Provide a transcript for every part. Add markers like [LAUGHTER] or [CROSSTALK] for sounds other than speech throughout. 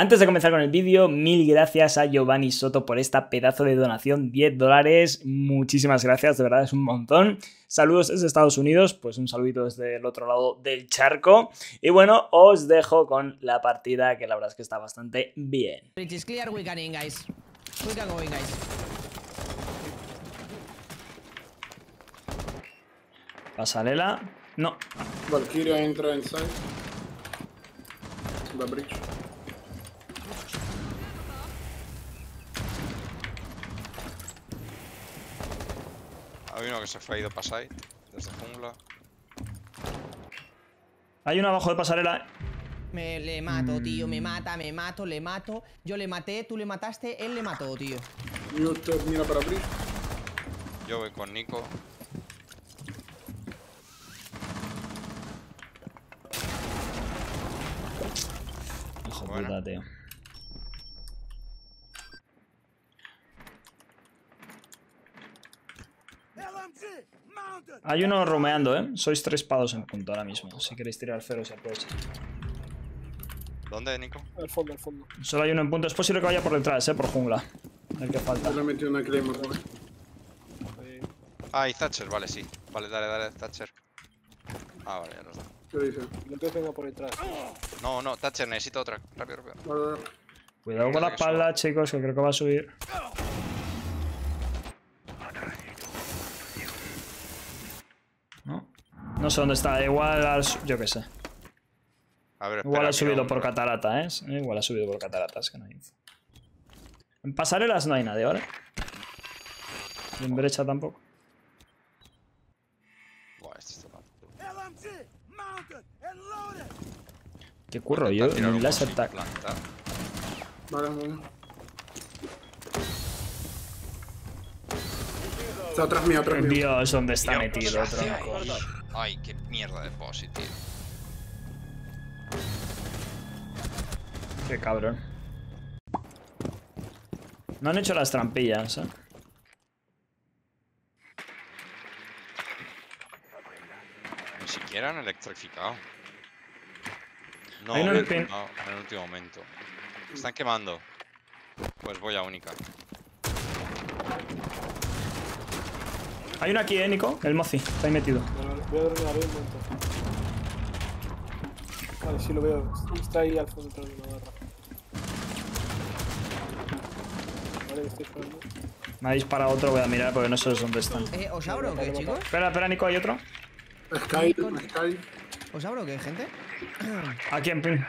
Antes de comenzar con el vídeo, mil gracias a Giovanni Soto por esta pedazo de donación, 10 dólares. Muchísimas gracias, de verdad es un montón. Saludos desde Estados Unidos, pues un saludito desde el otro lado del charco. Y bueno, os dejo con la partida que la verdad es que está bastante bien. Clear, we can in, guys. We can go in, guys. Pasarela. No. Valkyria entra inside. La bridge. Hay uno que se fue a ido para desde jungla. Hay uno abajo de pasarela. Me le mato, tío. Me mata, me mato, le mato. Yo le maté, tú le mataste, él le mató, tío. Mute mira para bridge. Yo voy con Nico. Hijo de Bueno. puta, tío. Hay uno romeando, ¿eh? Sois tres pados en punto ahora mismo. Si queréis tirar cero, se aprovecha. ¿Dónde, Nico? Al fondo, al fondo. Solo hay uno en punto. Es posible que vaya por detrás, ¿eh? Por jungla. El que falta. Yo le metí una ¿vale? Ah, y Thatcher, vale, sí. Vale, dale, dale, Thatcher. Ah, vale, ya nos da. ¿Qué dice? Entonces venga por detrás. No, no, Thatcher, necesito otra. Rápido, rápido. Vale, vale. Cuidado con la espalda, chicos, que creo que va a subir. No sé dónde está. Igual Yo qué sé. A ver, espera, Igual ha subido por catarata, ¿eh? Igual ha subido por cataratas, que no hay info. En pasarelas no hay nadie, ¿vale? Y en brecha tampoco. Buah, este está mal. Qué curro yo en un laser tag. Vale, vale. Está atrás mío, atrás mío. Dios, ¿dónde está metido, ahí? Ay, qué mierda de posi, tío. Qué cabrón. No han hecho las trampillas, ¿eh? Ni siquiera han electrificado. No, en el no, en el último momento. Están quemando. Pues voy a única. Hay uno aquí, ¿eh, Nico? El Mozi. Está ahí metido. Vale, Voy a dormir a ver un momento. Vale, sí lo veo. Está ahí al fondo de una barra. Vale, me estoy esperando. Me ha disparado otro, voy a mirar porque no sé dónde están. Eh, ¿os abro o qué, chicos? Espera, espera, Nico, ¿hay otro? Sky, Sky. ¿Os abro o qué, gente? [CLEARS THROAT] Aquí en pin.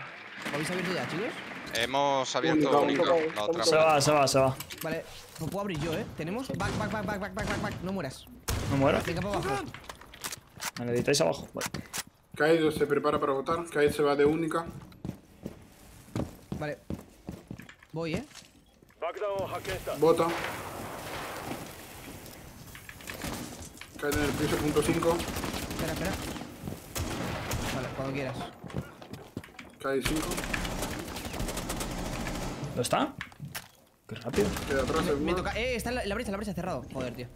¿Habéis abierto ya, chicos? Hemos abierto única. única. La otra. Se va, se va, se va. Vale, lo puedo abrir yo, ¿eh? Tenemos. Back, back, back, back, back, back, back, back. No mueras. No muero. Me necesitáis abajo. Vale. Kaido se prepara para votar. Kaido se va de única. Vale. Voy, ¿eh? Vota. Cae en el piso punto 5. Espera, espera. Vale, cuando quieras. Cae 5. ¿Dónde está? Qué rápido. Queda atrás el Me más. toca. Eh, está en la, la brecha, la brecha cerrado. Joder, tío.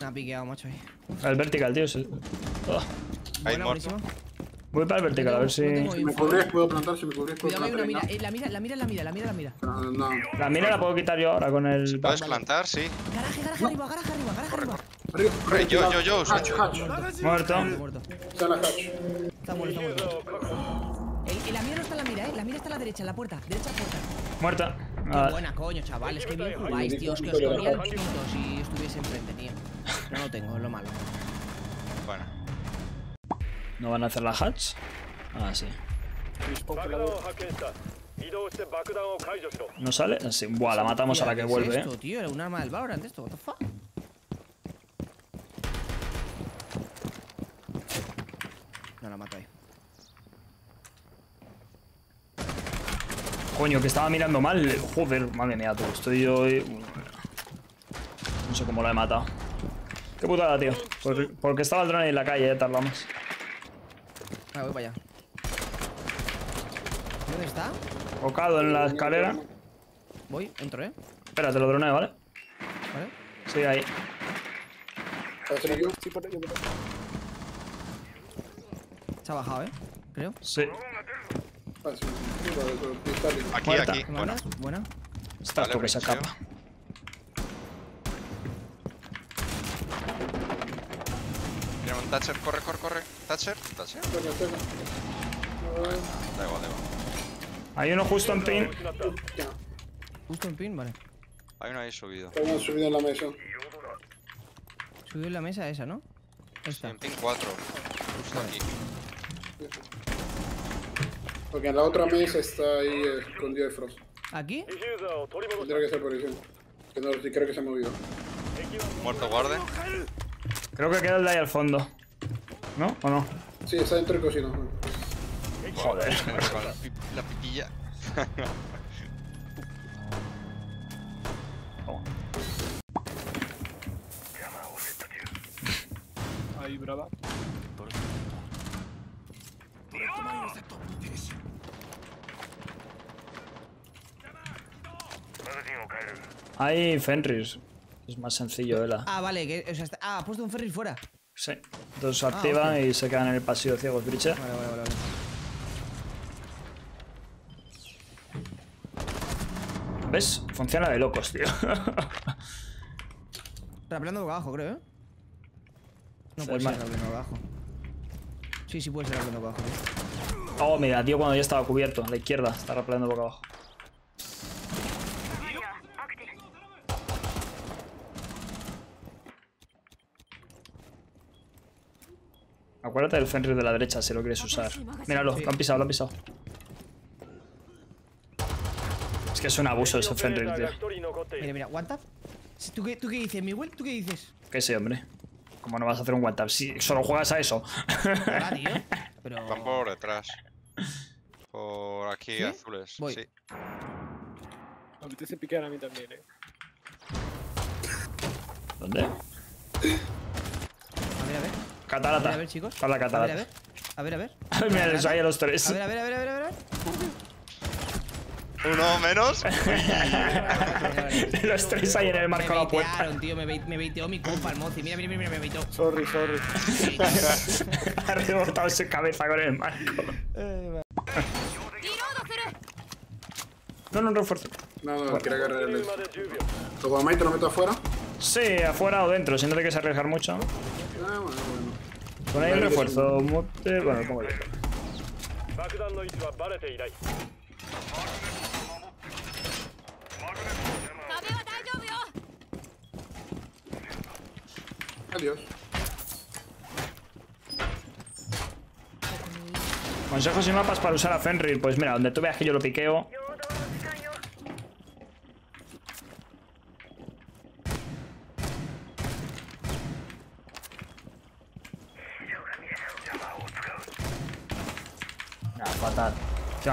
Me ha piqueado, macho ahí. El vertical, tío. sí. Ah. Ahí Buena, muerto. Voy para el vertical, a ver si. No tengo Si me cubrís, puedo plantar. Si me cubrís, puedo una mira. plantar. Eh, la mira, la mira, la mira, la mira, la mira. Ah, No, La mira la puedo quitar yo ahora con el. ¿Puedes plantar? Sí. Garaje, garaje arriba, garaje arriba, garaje arriba. Corre, yo, yo, yo, Hatch, hatch. Muerto. Muerto. Está en la hatch. Está muerto, está muerto. La mira, está a la derecha, en la puerta. Derecha puerta. Muerta. Qué Ah, buena, coño, chavales. Qué bien jugáis, tío. Es que os comía el quinto si estuviese enfrente, tío. No lo tengo, es lo malo. Bueno. ¿No van a hacer la hatch? Ah, sí. Veo. ¿No sale? Sí. Buah, la matamos a la que ¿Qué es vuelve, esto, eh. tío? Era un arma del Valorant esto, what the fuck. No la mato ahí. Coño, que estaba mirando mal. Joder, madre mía, tú. Estoy yo. No sé cómo la he matado. Qué putada, tío. Por- porque estaba el drone en la calle, eh, tardamos. Ah, voy para allá. ¿Dónde está? Tocado en la escalera. Voy, entro, eh. Espérate, lo droneo, ¿vale? ¿Vale? Sí, ahí. Se ha bajado, eh. Creo. Sí. Ah, sí. Vale, pero está bien. Aquí, Muerta. aquí. ¿Qué Bueno, mandas? Buena. Está Vale, porque se brincheo. acaba. tiene un Thatcher. Corre, corre, corre. Thatcher, Thatcher. Da igual, da igual. Hay uno justo en pin. Justo en pin, vale. Hay uno ahí subido. Hay una subida en la mesa. Subió en la mesa esa, ¿no? Sí, Esta. en pin 4. Justo aquí. Porque en la otra mesa está ahí escondido de Frost. ¿Aquí? Tendría que ser por ejemplo. Que no, sí creo que se ha movido. Muerto guarde. Creo que queda el de ahí al fondo. ¿No? ¿O no? Sí, está dentro de cocina. Joder. [LAUGHS] La piquilla. [LAUGHS] Ahí, brava. Hay Fenris. Es más sencillo, Ela. Ah, vale. Que, o sea, está- ah, ha puesto un ferry fuera. Sí. Entonces activa ok. y se quedan en el pasillo ciegos, Breacher. Vale, vale, vale. vale. ¿Ves? Funciona de locos, tío. [LAUGHS] Rapeando boca abajo, creo, ¿eh? No puede ser rapeando boca abajo. Sí, sí puede ser rapeando boca abajo, tío. Oh, mira, tío, cuando ya estaba cubierto. A la izquierda. Está rapelando boca abajo. Acuérdate del Fenrir de la derecha si lo quieres usar. Míralo, lo han pisado, lo han pisado. Es que es un abuso ese Fenrir, tío. Mira, mira, one tap. ¿Tú qué, ¿Tú qué dices, Miguel? ¿Tú qué dices? Que sí, hombre. ¿Cómo no vas a hacer un one tap si solo juegas a eso? Hola, tío. Pero. Van por detrás. Por aquí, ¿Sí? azules. Voy. Sí. Me apetece picar a mí también, eh. ¿Dónde? A ver, a ver. A Catarata. ver, a ver, chicos. Para la A ver, a catarata. ver. A ver, a ver. [LAUGHS] Mira, les hay a los tres. A ver, a ver, a ver, a ver, a ver. Uno menos. [LAUGHS] los tres ahí en el marco de la puerta. tío. Me, me baiteó mi compa, el mozi. Mira, mira, mira, me baiteó. Sorry, sorry. [LAUGHS] ha rebotado su cabeza con el marco. No, no, refuerzo. No, no, bueno. quiero agarrar el... ¿Lo y te lo meto afuera? Sí, afuera o dentro, si no te quieres arriesgar mucho. Ah, bueno, bueno. Con ahí el refuerzo, mote... Bueno, pongo el... Adiós. Consejos y mapas para usar a Fenrir. Pues mira, donde tú veas que yo lo piqueo,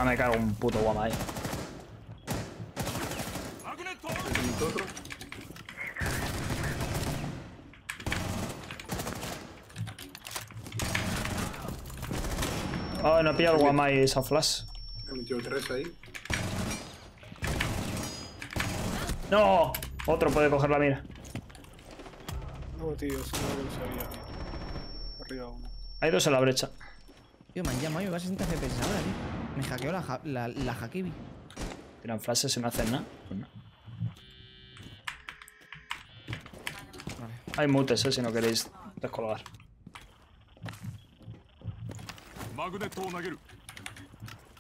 me cago un puto guamay. otro. Oh, no he pillado el guamay esa flash. He metido tres ahí. ¡No! Otro puede coger la mira. No, tío, eso no lo sabía, tío. Arriba uno. Hay dos en la brecha. Tío, me han llamado y me va a 60 FPS ahora, tío. Me hackeó la, ja la, la. Tiran flashes y no hacen nada. Pues no. Hay mutes, eh, si no queréis descolgar.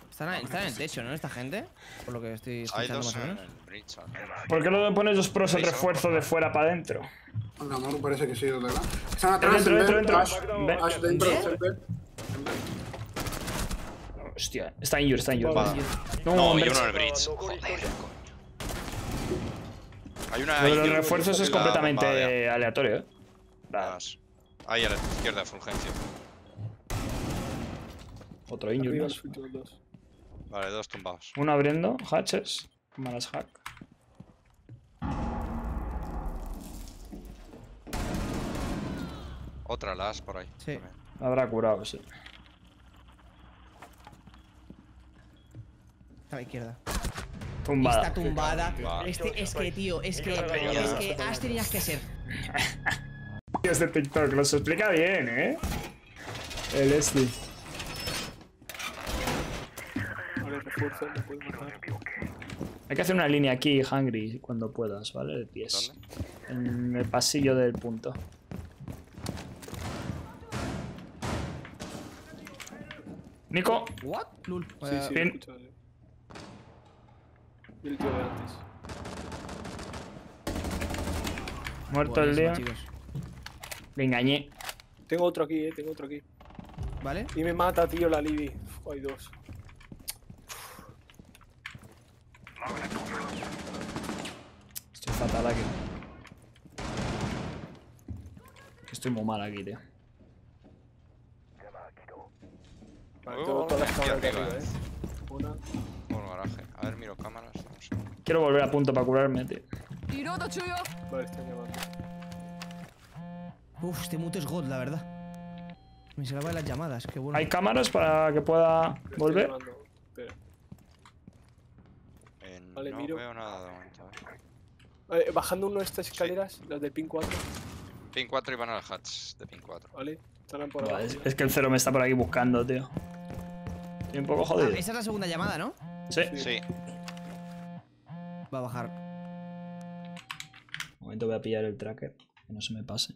Están, en, están en el techo, ¿no? Esta gente. Por lo que estoy escuchando más o menos. ¿Por qué lo de poner los pros el refuerzo de fuera para adentro? Amor, parece que sí, ¿verdad? Están atrás, dentro, dentro, dentro. Ash, dentro, ¿Eh? Hostia, está injured, está injured. Va. No, No, hombre. uno en el bridge. Joder. Hay una Lo de los refuerzos es completamente aleatorio, eh. Ahí a la izquierda, Fulgencio. Otro injured. más. Vale, dos tumbados. Uno abriendo, hatches. Malas hack. Otra las por ahí. Sí. también. Habrá curado, sí. Está a la izquierda. Tumbada. Está tumbada. Este, es que, tío, es que. Es que Ash tenías que ser. Tíos [LAUGHS] de TikTok, los explica bien, eh. El este. matar. Hay que hacer una línea aquí, Hungry, cuando puedas, ¿vale? De pies. ¿Dónde? En el pasillo del punto. Nico, ¿What? Lul. Sí, sí, Bien. he escuchado, sí. Y el tío de antes. muerto el día. chicos. Le engañé. Tengo otro aquí, eh, tengo otro aquí. ¿Vale? Y me mata, tío, la Libby. Uf, hay dos. Estoy fatal aquí. Estoy muy mal aquí, tío. Vale, Oh, tengo todas las cámaras de arriba, eh. eh. Una. Por garaje. A ver, miro cámaras. Quiero volver a punto para curarme, tío. Vale, están llamando. Uf, este mute es God, la verdad. Me salva de las llamadas, qué bueno. ¿Hay cámaras para que pueda volver? Espera. Eh, Vale, no miro. veo nada de momento. Vale, bajando uno de estas escaleras, las del pin 4, Pin 4 y van al hatch de pin 4. ¿vale? Estarán por abajo. es, es que el cero me está por aquí buscando, tío. Estoy un poco Ah, jodido. esa es la segunda llamada, ¿no? Sí. Sí. Va a bajar. Un momento voy a pillar el tracker. Que no se me pase.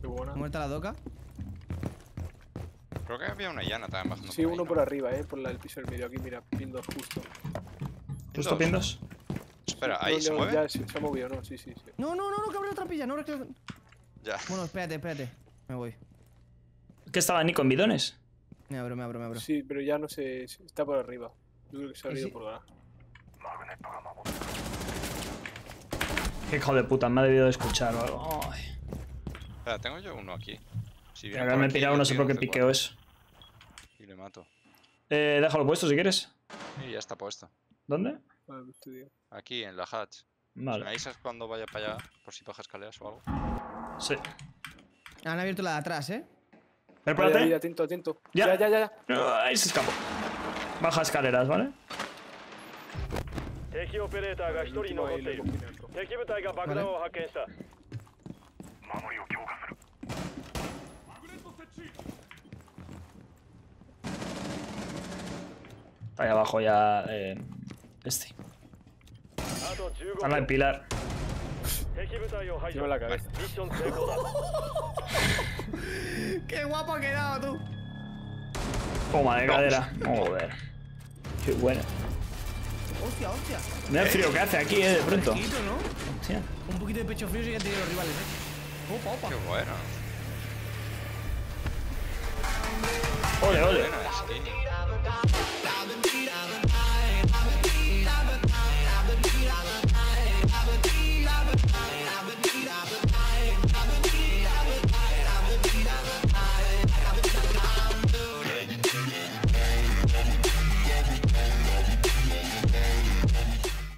Qué buena. Muerta la doca. Creo que había una llana también bajando Sí, por ahí, uno ¿no? por arriba, eh, por la del piso del medio. Aquí, mira, pin 2 justo. ¿Justo Dos. pindos? Espera, ahí No, se no, mueve. Ya, se, se ha movido, ¿no? Sí, sí, sí. No, no, no, no, cabrón, otra pilla. No, que- Ya. Bueno, espérate, espérate. Me voy. ¿Qué estaba Nico en bidones? Me abro, me abro, me abro. Sí, pero ya no sé, está por arriba. Yo creo que se ha ¿Y ido si- por la... Qué hijo de puta, me ha debido de escuchar o algo. Ay. Espera, tengo yo uno aquí. Si Ahora me he pirado, no sé por qué un C4 piqueo eso. Y le mato. Eh, déjalo puesto si quieres. Y ya está puesto. ¿Dónde? Aquí, en la hatch. Vale. me avisas cuando vaya para allá, por si baja escaleras o algo. Sí. Han abierto la de atrás, ¿eh? Espérate. David, atento, atento. Ya. Ya, ya, ya. Ahí se escapó. Baja escaleras, ¿vale? 敵オペレーターが一 El 人 último 残っ ahí てい lo る cogí dentro. 敵部隊が爆弾を発見したEstá ahí abajo ya. Eh, este. あと15 Habla en 秒 pilar. 敵部隊を排除 Lleva la cabeza. [LAUGHS] ミッション成功だ ¡Qué guapo ha quedado tú! Toma de cadera. Joder. Qué bueno. Hostia, hostia. Mira el frío que hace aquí, eh, de pronto. Fresquito, ¿no? Hostia. Un poquito de pecho frío sí que han tenido los rivales, ¿eh? Opa, opa. Qué bueno. Ole, ole. Buena skin.